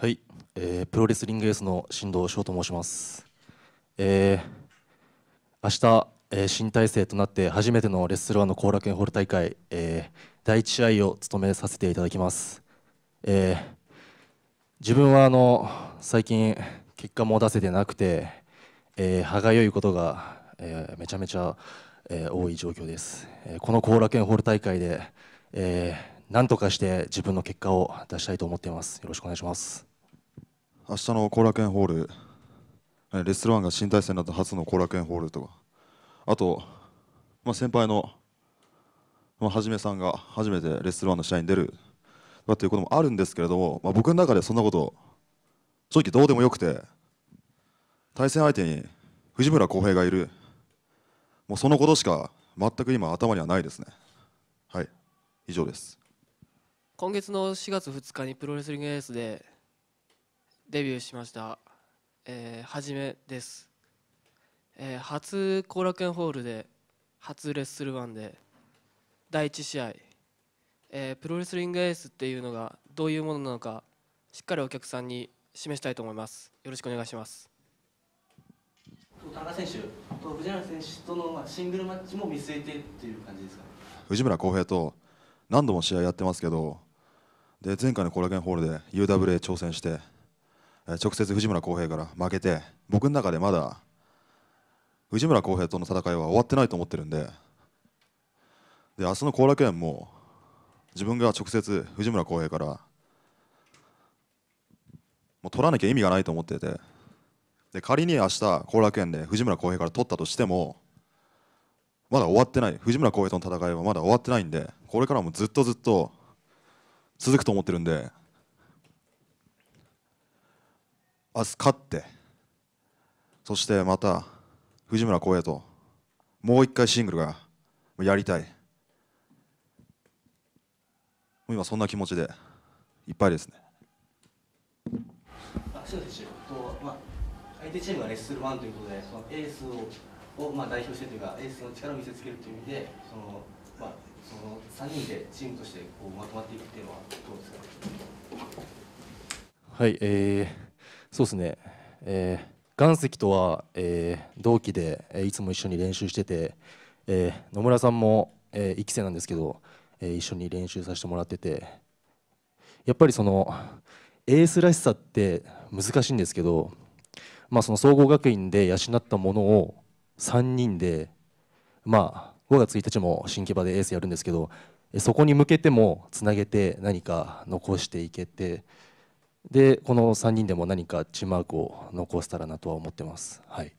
はい、えー、プロレスリングエースの新藤翔と申します。えー、明日、えー、新体制となって初めてのレッスルワンの後楽園ホール大会、えー、第1試合を務めさせていただきます。えー、自分はあの最近結果も出せてなくて、えー、歯がゆいことが、えー、めちゃめちゃ、えー、多い状況です。えー、この後楽園ホール大会で、えー、何とかして自分の結果を出したいと思っています。よろしくお願いします。明日の後楽園ホール、レストランが新体制になった初の後楽園ホールとか、あと、まあ、先輩の、まあ、はじめさんが初めてレストランの試合に出るということもあるんですけれども、まあ、僕の中でそんなこと正直どうでもよくて対戦相手に藤村航平がいるもうそのことしか全く今頭にはないですね。はい。以上です。今月の4月2日にプロレスリングエースでデビューしました、えー、はじめです、えー、初後楽園ホールで初レッスルワンで第1試合、えー、プロレスリングエースっていうのがどういうものなのかしっかりお客さんに示したいと思います。よろしくお願いします。田中選手と藤原選手とのシングルマッチも見据えてっていう感じですか？藤村航平と何度も試合やってますけどで前回の後楽園ホールで UWA 挑戦して直接藤村航平から負けて僕の中でまだ藤村航平との戦いは終わってないと思ってるんでで明日の後楽園も自分が直接藤村航平からもう取らなきゃ意味がないと思っててで仮に明日後楽園で藤村航平から取ったとしてもまだ終わってない。藤村航平との戦いはまだ終わってないんでこれからもずっとずっと続くと思ってるんで明日勝ってそしてまた藤村光也ともう一回シングルがやりたい。今そんな気持ちでいっぱいですね。あそうですと、まあ、相手チームがレッスルワンということでそのエースをを、まあ、代表してというかエースの力を見せつけるという意味でその、まあ、その3人でチームとしてこうまとまっていくっていうのはどうですかはい、えー、そうですね、えー、岩石とは、えー、同期で、えー、いつも一緒に練習してて、えー、野村さんも、えー、1期生なんですけど、えー、一緒に練習させてもらっててやっぱりそのエースらしさって難しいんですけど、まあ、その総合学院で養ったものを3人でまあ5月1日も新木場でエースやるんですけどそこに向けてもつなげて何か残していけてでこの3人でも何かチームワークを残せたらなとは思ってます。はい